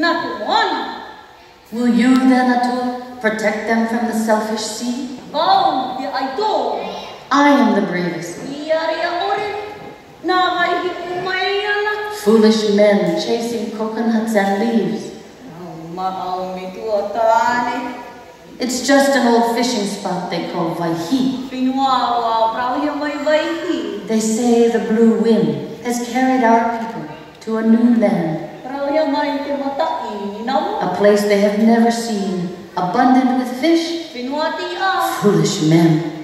Natuana. Will you then, Atul, protect them from the selfish sea? Di ay to. I am the bravest. Iyari orin. Nakaihi umayana. Foolish men chasing coconuts and leaves. Mahal mi tuatane. It's just an old fishing spot they call Vaihi. Pinuawa pravya may baihi. They say the blue wind has carried our people to a new land, Pravya may kumatainam. A place they have never seen, abundant with fish. Foolish men.